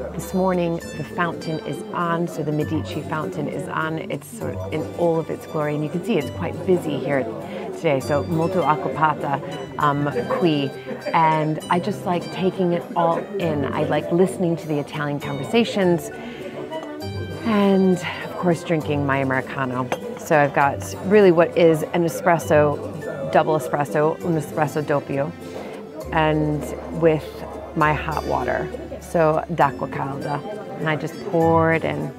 This morning, the fountain is on, so the Medici fountain is on. It's sort of in all of its glory, and you can see it's quite busy here today. So molto occupata um, qui, and I just like taking it all in. I like listening to the Italian conversations, and of course drinking my americano. So I've got really what is an espresso, double espresso, un espresso doppio, and with my hot water. So d'acqua calda. And I just pour it in.